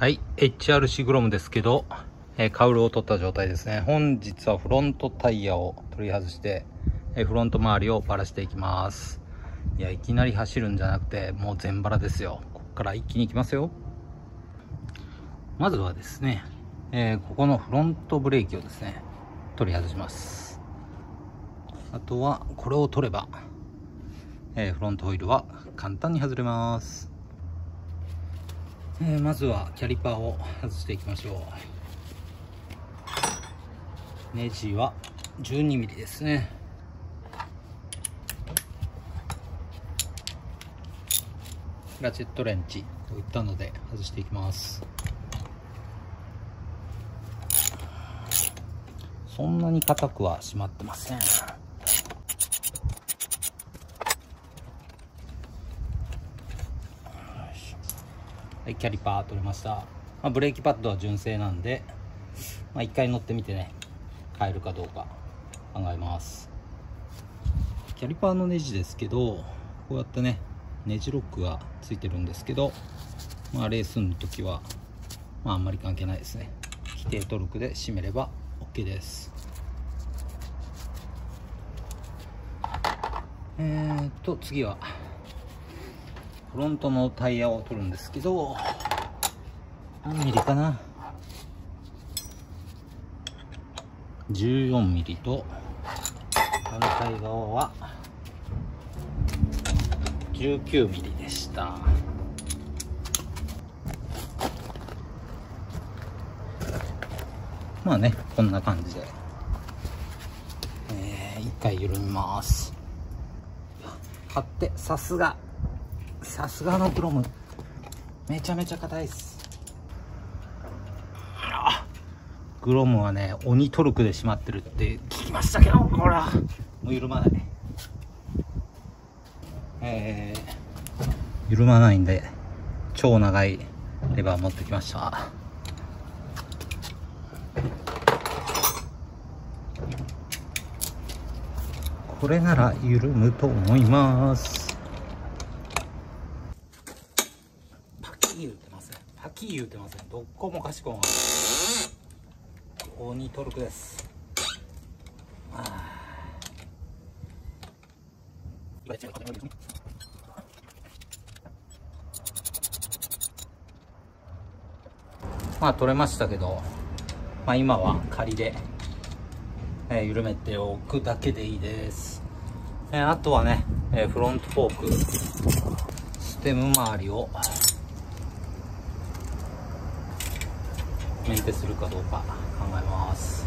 はい、HRC グロムですけど、えー、カウルを取った状態ですね。本日はフロントタイヤを取り外して、えー、フロント周りをバラしていきます。いや、いきなり走るんじゃなくて、もう全バラですよ。こっから一気に行きますよ。まずはですね、えー、ここのフロントブレーキをですね、取り外します。あとは、これを取れば、えフロントホイールは簡単に外れます。えー、まずはキャリパーを外していきましょう。ネジは 12mm ですね。ラチェットレンチといったので外していきます。そんなに硬くは締まってません。はい、キャリパー取れました。まあ、ブレーキパッドは純正なんで、まあ、一回乗ってみてね、変えるかどうか考えます。キャリパーのネジですけど、こうやってね、ネジロックがついてるんですけど、まあ、レースの時は、まあ、あんまり関係ないですね。規定トルクで締めれば OK です。えー、っと、次は、フロントのタイヤを取るんですけど何ミリかな？14ミリと反対側は19ミリでした。まあねこんな感じで、えー、一回緩みます。買ってさすが。さすがのクロム。めちゃめちゃ硬いっす。グロムはね鬼トルクでしまってるって聞きましたけどほらもう緩まない。えー、緩まないんで超長いレバー持ってきました。これなら緩むと思います。キー言うてません。どこもかしこも。鬼トルクです。まあ取れましたけど、まあ、今は仮で、えー、緩めておくだけでいいです、えー、あとはね、えー、フロントフォークステム周りをメンテするかどうか考えます。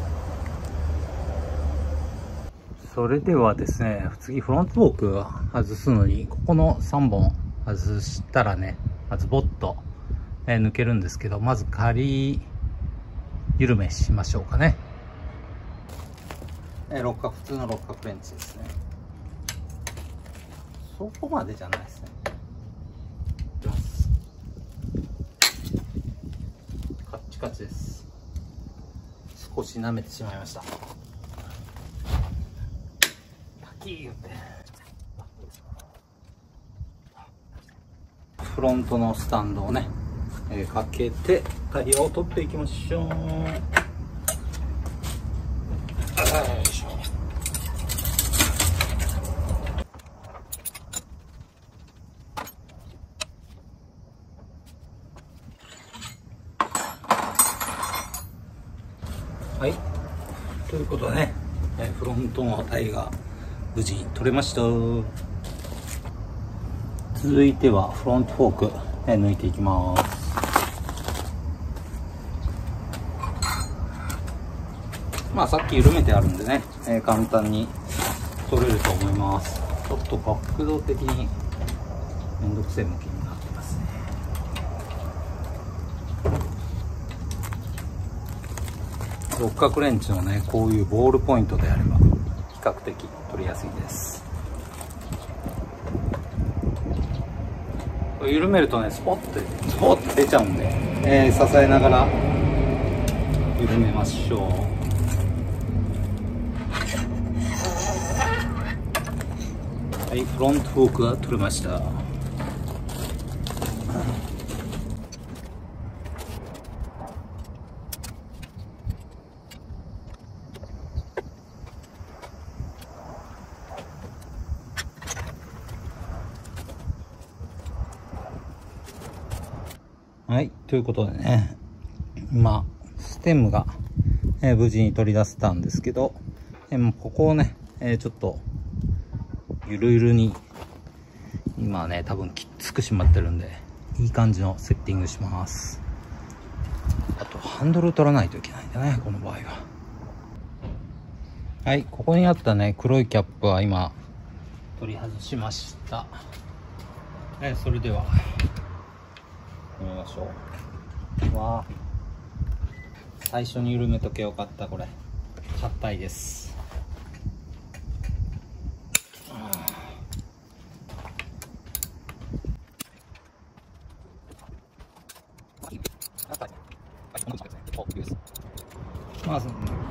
それではですね次フロントフォーク外すのにここの3本外したらねまずボッと、え抜けるんですけどまず仮緩めしましょうかね、え六角普通の六角レンチですね。そこまでじゃないですねカチです。少し舐めてしまいました。フロントのスタンドをね、えー、かけてタイヤを取っていきましょうはい。ということでねフロントのタイが無事取れました。続いてはフロントフォーク抜いていきます。まあさっき緩めてあるんでね、え簡単に取れると思います。ちょっと角度的にめんどくせえ向きにな六角レンチのねこういうボールポイントであれば比較的取りやすいです。緩めるとねスポッてスポッて出ちゃうんで、えー、支えながら緩めましょう。はいフロントフォークが取れました。はい、ということでね、今、ステムが、えー、無事に取り出せたんですけど、えー、もここをね、えー、ちょっと、ゆるゆるに、今ね、多分きつくしまってるんで、いい感じのセッティングします。あと、ハンドル取らないといけないんだね、この場合は。はい、ここにあったね、黒いキャップは今、取り外しました。えそれでは、見ましょう。わ最初に緩めとけよかったこれ。硬いです。まあ、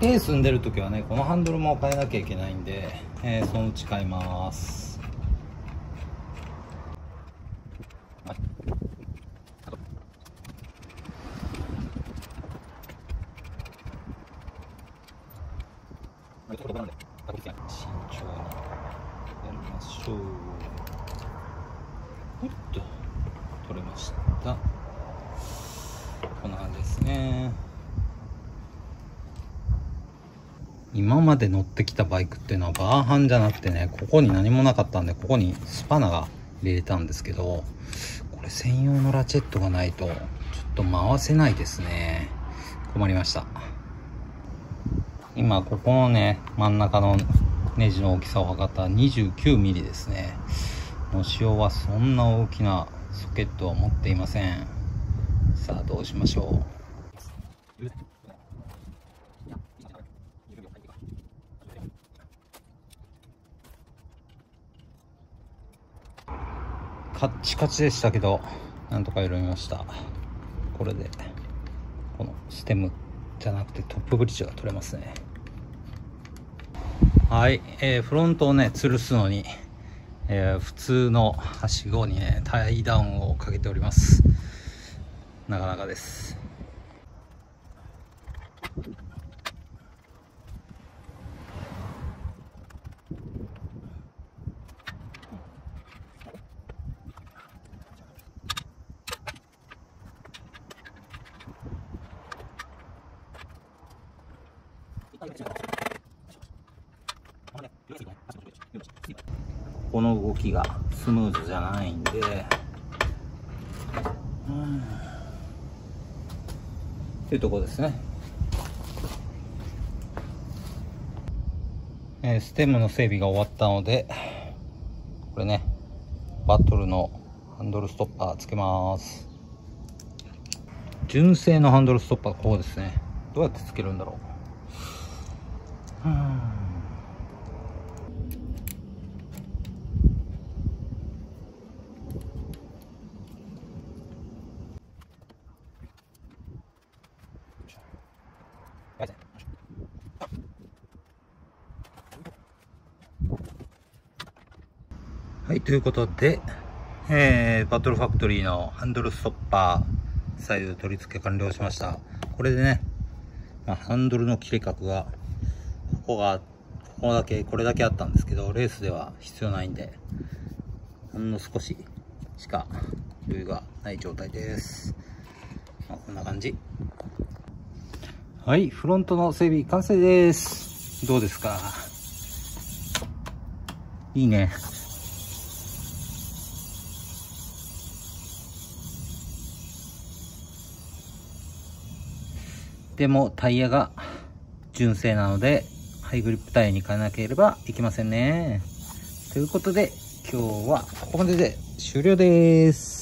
A 住んでる時はねこのハンドルも変えなきゃいけないんで、えー、そのうち買います。慎重にやりましょう。おっと取れました。この感じですね。今まで乗ってきたバイクっていうのはバーハンじゃなくてねここに何もなかったんでここにスパナが入れたんですけどこれ専用のラチェットがないとちょっと回せないですね。困りました。今ここのね真ん中のネジの大きさを測った 29mm ですね。のしおはそんな大きなソケットは持っていません。さあどうしましょう。カッチカチでしたけどなんとか緩みました。これでこのステム。じゃなくてトップブリッジが取れますね。はい、えー、フロントをね吊るすのに、えー、普通のはしごにねタイダウンをかけております。なかなかです。この動きがスムーズじゃないんで、うん、っていうところですね。えー、ステムの整備が終わったので、これね、バトルのハンドルストッパーつけます。純正のハンドルストッパーこうですね。どうやってつけるんだろう。はい、ということで、えー、バトルファクトリーのハンドルストッパー、左右取り付け完了しました。これでね、まあ、ハンドルの切れ角がここがここだけこれだけあったんですけどレースでは必要ないんでほんの少ししか余裕がない状態です、まあ、こんな感じ。はいフロントの整備完成です。どうですか？いいね。でもタイヤが純正なのでハイグリップタイヤに変えなければいけませんね。ということで、今日はここまでで終了です。